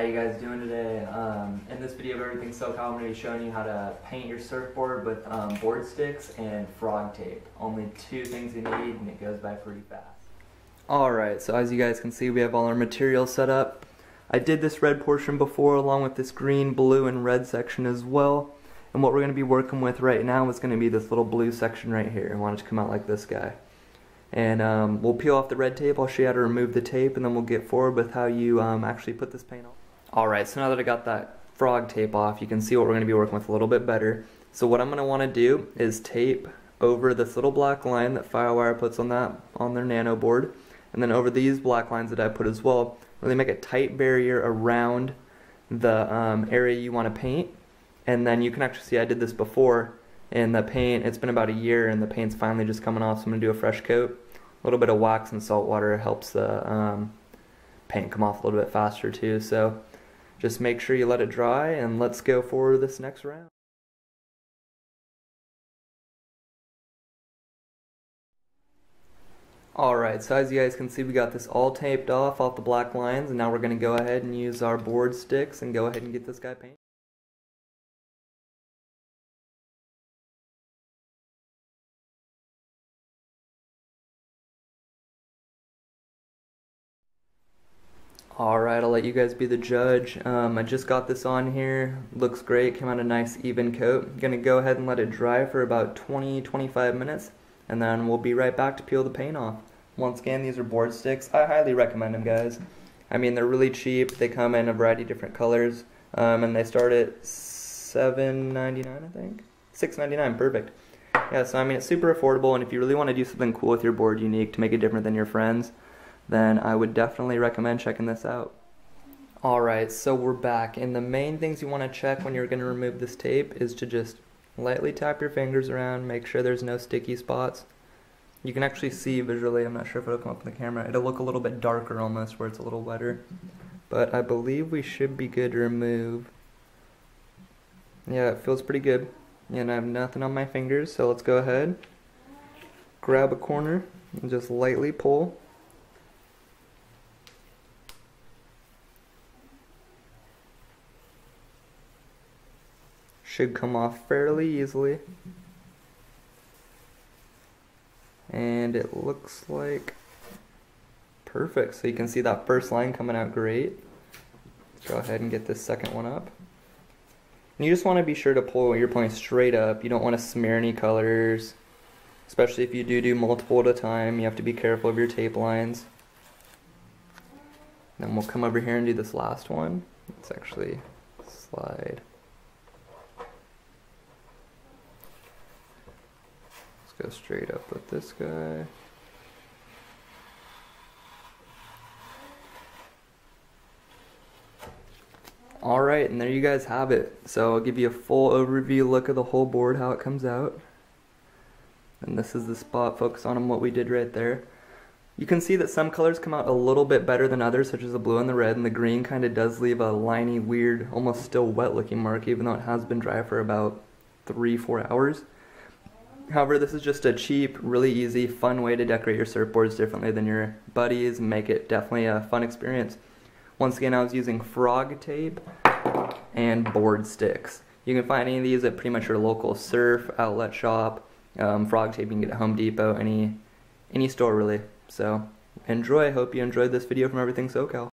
how you guys doing today? Um, in this video of Everything SoCal, I'm going to be showing you how to paint your surfboard with um, BoardStix and frog tape. Only two things you need and it goes by pretty fast. Alright, so as you guys can see we have all our material set up. I did this red portion before along with this green, blue, and red section as well. And what we're going to be working with right now is going to be this little blue section right here. I want it to come out like this guy. And um, we'll peel off the red tape, I'll show you how to remove the tape, and then we'll get forward with how you um, actually put this paint on. Alright, so now that I got that frog tape off, you can see what we're going to be working with a little bit better. So what I'm going to want to do is tape over this little black line that Firewire puts on that on their nano board, and then over these black lines that I put as well, really make a tight barrier around the um, area you want to paint. And then you can actually see I did this before, and the paint, it's been about a year and the paint's finally just coming off, so I'm going to do a fresh coat. A little bit of wax and salt water helps the um, paint come off a little bit faster too, so just make sure you let it dry and let's go for this next round. Alright, so as you guys can see we got this all taped off off the black lines and now we're going to go ahead and use our BoardStix and go ahead and get this guy painted. Alright, I'll let you guys be the judge. Um, I just got this on here. Looks great, came out a nice even coat. gonna go ahead and let it dry for about 20-25 minutes and then we'll be right back to peel the paint off. Once again, these are BoardStix. I highly recommend them, guys. I mean, they're really cheap. They come in a variety of different colors um, and they start at $7.99, I think. $6.99, perfect. Yeah, so I mean, it's super affordable and if you really want to do something cool with your board unique to make it different than your friends, then I would definitely recommend checking this out. Alright, so we're back, and the main things you want to check when you're going to remove this tape is to just lightly tap your fingers around, make sure there's no sticky spots. You can actually see visually, I'm not sure if it'll come up in the camera, it'll look a little bit darker almost where it's a little wetter. But I believe we should be good to remove. Yeah, it feels pretty good. And I have nothing on my fingers, so let's go ahead. Grab a corner and just lightly pull. Should come off fairly easily. And it looks like perfect. So you can see that first line coming out great. Let's go ahead and get this second one up. And you just want to be sure to pull your point straight up. You don't want to smear any colors, especially if you do do multiple at a time. You have to be careful of your tape lines. Then we'll come over here and do this last one. Let's actually slide go straight up with this guy. Alright, and there you guys have it. So I'll give you a full overview look of the whole board, how it comes out. And this is the spot, focus on what we did right there. You can see that some colors come out a little bit better than others, such as the blue and the red, and the green kind of does leave a liney, weird, almost still wet looking mark, even though it has been dry for about three, four hours. However, this is just a cheap, really easy, fun way to decorate your surfboards differently than your buddies and make it definitely a fun experience. Once again, I was using frog tape and BoardStix. You can find any of these at pretty much your local surf outlet shop. Um, frog tape you can get at Home Depot, any any store really. So enjoy. I hope you enjoyed this video from Everything SoCal.